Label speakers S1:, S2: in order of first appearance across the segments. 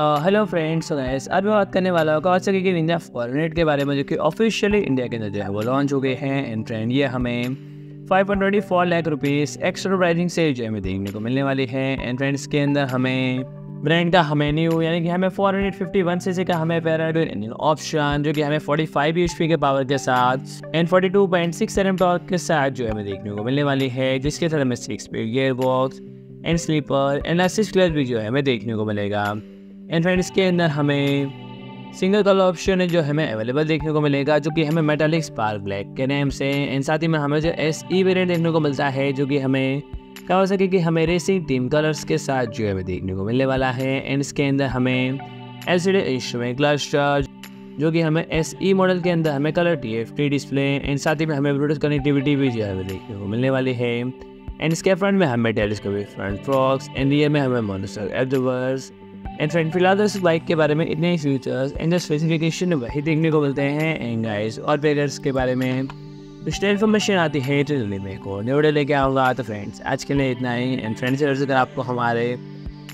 S1: Hello friends guys आज मैं बात करने वाला हूँ कौन की इंडिया फॉरनेट के बारे में, जो कि ऑफिशियली इंडिया के अंदर जो है वो लॉन्च हो गए हैं एंड ट्रेंड ये हमें five twenty four lakh rupees extra pricing से जो हमें देखने को मिलने वाली है एंड फ्रेंड्स के अंदर हमें ब्रांड का हमें न्यू यानी कि हमें four hundred fifty one C का हमें पैराडोन ऑप्शन जो कि हमें फोर्टी फाइव एच के पावर के साथ and forty two point six seven power के साथ जो हमें देखने को मिलने वाली है, जिसके साथ हमें six speed gear box and slipper and assist clutch भी जो है हमें देखने को मिलेगा। एंड फ्रेंड इसके अंदर हमें सिंगल कलर ऑप्शन है जो हमें अवेलेबल देखने को मिलेगा, जो कि हमें मेटालिक स्पार्क ब्लैक के नेम से। एंड साथ ही में हमें जो एस ई वेरियंट देखने को मिलता है, जो कि हमें क्या हो सके कि हमें रेसिंग टीम कलर्स के साथ जो हमें देखने को मिलने वाला है। एंड इसके अंदर हमें एल सी डी जो कि हमें एस ई मॉडल के अंदर हमें colour T F T display and साथ ही में हमें ब्लूटूथ कनेक्टिविटी भी जो है देखने को मिलने वाली है। एंड इसके फ्रंट में हमें telescopic front forks and rear में हमें मोनोसर एब्जर्वर्स एंड फ्रेंड फ़िलहाल इस बाइक के बारे में इतने ही फीचर्स एंड स्पेसिफिकेशन वही देखने को मिलते हैं। एंड गाइस और पेगर्स के बारे में कुछ इन्फॉर्मेशन आती है तो जल्दी मेरे को न्यूडे लेके आऊँगा। तो फ्रेंड्स आज के लिए इतना ही। एंड फ्रेंड्स अगर आपको हमारे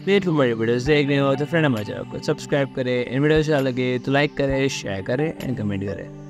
S1: प्लेट पर मेरी वीडियोज़ देखने हो तो फ्रेंड हमारे चैनल को सब्सक्राइब करें। एंड वीडियो अच्छा लगे तो लाइक करें शेयर करें एंड कमेंट करें।